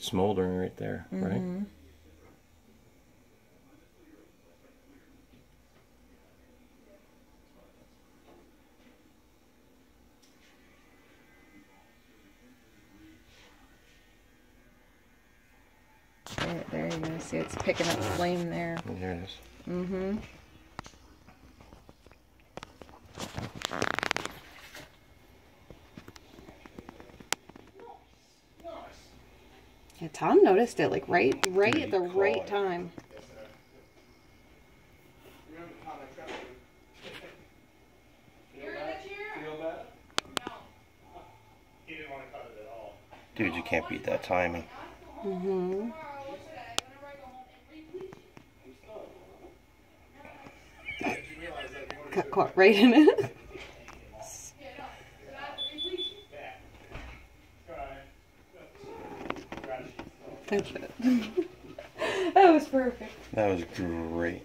smoldering right there, right? Mm-hmm. There, there you go. See, it's picking up flame there. There it is. Mm-hmm. Yeah, Tom noticed it like right, right at the right time. Dude, you can't beat that timing. Mm-hmm. Got caught right in it. That's it. that was perfect. That was great.